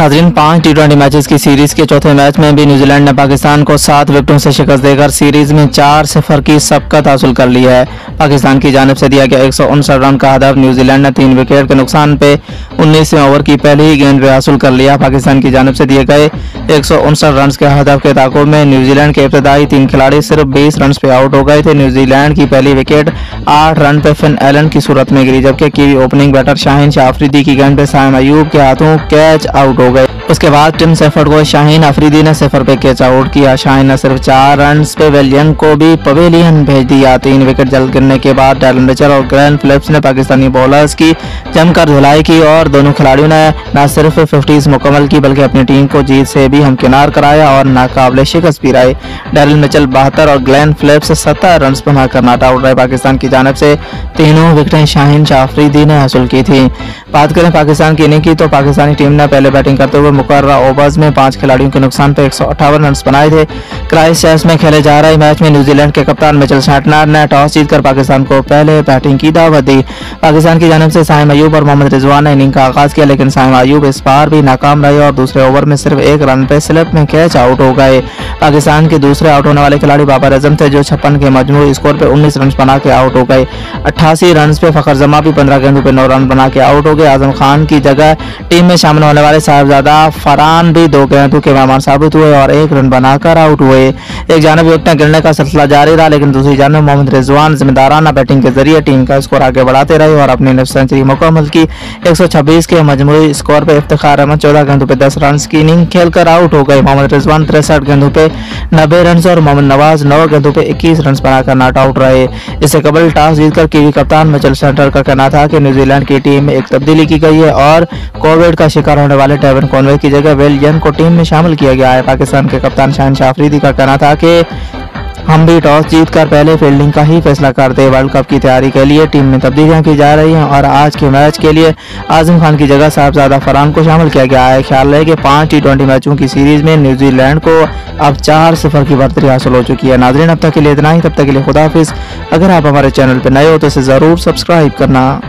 नाजरीन, पाँच T twenty matches की सीरीज़ के चौथे मैच में भी न्यूजीलैंड ने पाकिस्तान को सात विकेटों से शिकस्त देकर सीरीज़ में चार सिफर की सबकत हासिल कर ली है। पाकिस्तान की जानब से दिया गया एक रन का हदफ, न्यूजीलैंड ने तीन विकेट के नुकसान पे उन्नीसवें ओवर की पहली ही गेंद पे हासिल कर लिया। पाकिस्तान की जानब से दिए गए एक रन के हदफ के ताकों में न्यूजीलैंड के इब्तदाई तीन खिलाड़ी सिर्फ़ बीस रन पे आउट हो गए थे। न्यूजीलैंड की पहली विकेट आठ रन पे फिन एलन की सूरत में गिरी, जबकि Kiwi opening batter Shaheen Shah Afridi की गेंद पे साइम अयूब के हाथों कैच आउट हो गए। उसके बाद टिम सेफर्ड को शाहीन अफरीदी ने सिफर पे कैच आउट किया। शाहीन ने सिर्फ़ चार रन पे वेलियन को भी पवेलियन भेज दिया। तीन विकेट जल्द गिरने के बाद डैलन रिचर और ग्रैंड फिलिप्स ने पाकिस्तानी बॉलर्स की जमकर धुलाई की और दोनों खिलाड़ियों ने न सिर्फ़ फिफ्टीज मुकम्मल की बल्कि अपनी टीम को जीत से भी हमकिनार कराया और नाकाबले शिकस्त भी रहे। डैरल मिचल बहत्तर और ग्लैन फिलिप्स सत्तर रन बनाकर नाट आउट रहे। पाकिस्तान की जानब से तीनों विकेटें शाहीन शाह ने हासिल की थी। बात करें पाकिस्तान की इनिंग की तो पाकिस्तानी टीम ने पहले बैटिंग करते हुए मुकर्रा ओवर्स में पाँच खिलाड़ियों के नुकसान पर एक रन बनाए थे। क्राइस्ट में खेले जा रहे मैच में न्यूजीलैंड के कप्तान मिचल सैटनर ने टॉस जीतकर पाकिस्तान को पहले बैटिंग की दावत दी। पाकिस्तान की जानब से साइम अयूब और मोहम्मद रिजवान ने इनिंग का आगाज़ किया, लेकिन साइम अयूब इस बार भी नाकाम रहे और दूसरे ओवर में सिर्फ़ एक रन पे स्लिप में कैच आउट हो गए। पाकिस्तान के दूसरे आउट होने वाले खिलाड़ी बाबर आज़म थे, जो छप्पन के मजमू स्कोर पर उन्नीस रन बना के आउट हो गए। अट्ठासी रन पे फखर जमा भी पंद्रह गेंदों पर नौ रन बना के आउट हो गए। आज़म खान की जगह टीम में शामिल होने वाले साहबजादा फरान भी दो गेंदों के मेहमान साबित हुए और एक रन बनाकर आउट हुए। एक जानब विकटें गिरने का सिलसिला जारी रहा, लेकिन दूसरी जानब मोहम्मद रिजवान जिम्मेदाराना बैटिंग के ज़रिए टीम का स्कोर आगे बढ़ाते रहे और अपनी नफ सेंचुरी मुकम्मल की एक के मजमू स्कोर पर इफ्तार अहमद चौदह गेंदों पर दस रन की इनिंग खेलकर आउट हो गए। मोहम्मद रिजवान तिरसठ गेंदों पर नब्बे रन और मोहम्मद नवाज़ नौ गेंदों पर इक्कीस रन बनाकर नॉट आउट रहे। इससे कबल टॉस जीतकर कीवी कप्तान मिचल सेंटर का कहना था कि न्यूजीलैंड की टीम में एक तब्दीली की गई है और कोविड का शिकार होने वाले टेवन कॉनवे की जगह वेलियन को टीम में शामिल किया गया है। पाकिस्तान के कप्तान शाहन शाफरीदी का कहना था कि हम भी टॉस जीतकर पहले फील्डिंग का ही फैसला करते वर्ल्ड कप की तैयारी के लिए टीम में तब्दीलियाँ की जा रही हैं और आज के मैच के लिए आज़म खान की जगह साहबजादा फरहान को शामिल किया गया है। ख्याल है कि पाँच टी ट्वेंटी मैचों की सीरीज़ में न्यूजीलैंड को अब चार सिफर की बर्तरी हासिल हो चुकी है। नाजरीन, अब तक के लिए इतना ही। तब तक के लिए खुदाफिज अगर आप हमारे चैनल पर नए हो तो इसे ज़रूर सब्सक्राइब करना।